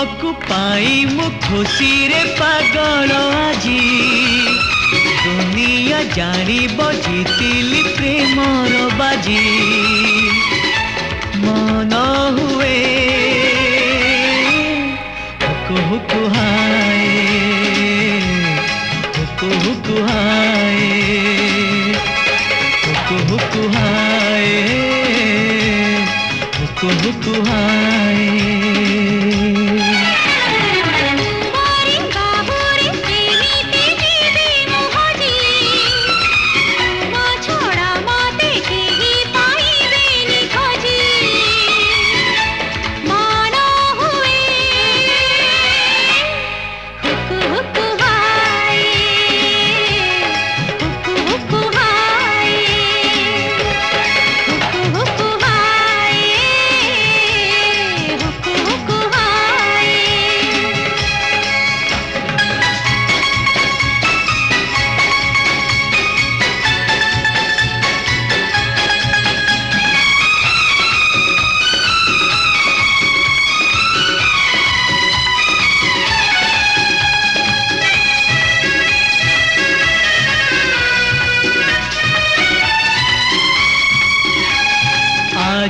ତୁମକୁ ପାଇ ମୁଁ ଖୁସିରେ ପାଗଳ ଆଜି ଦୁନିଆ ଜାଣିବ ଜିତିଲି ପ୍ରେମର ବାଜି ମନ ହୁଏ ହୁକୁ ହୁକୁ ହାଏ ହୁକୁ ହୁକୁ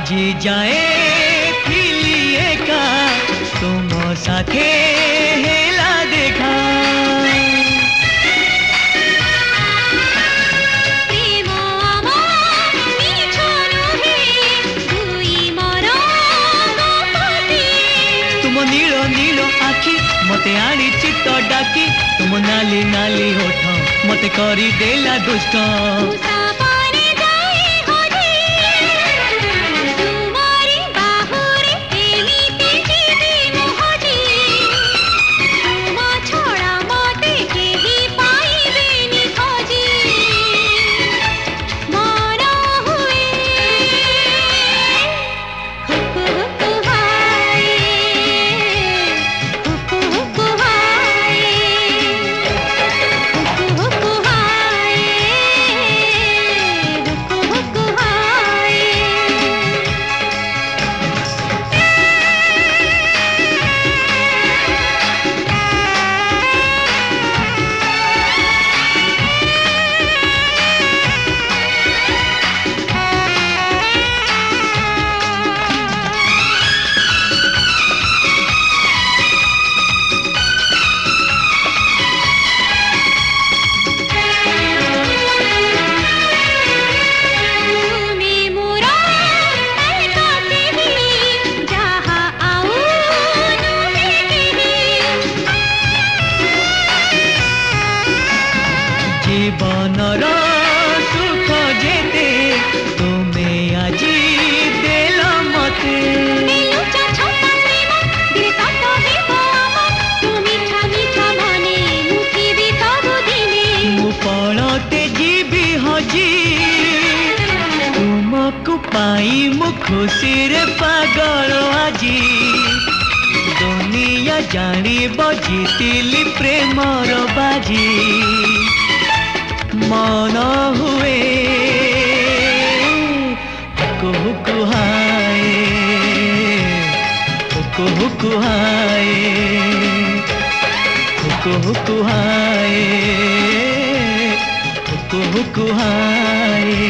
আজি যায় থিলি একা তুম সাথে হেলা দেখা নীଳ নীଳ আখি মতে আনি চিত্ত ডাকি তুম নালি নালি ওঠ মতে করি দেলা দুষ্ট পাই মু খুশিরে পাগল আজি দুনিয়া জাণিব জিতিলি প্রেমর বাজি মন হুয়ে হুকুহায়ে হুকু হুকুহায়ে হুকু হুকুহায়ে হুকু হুকুহায়ে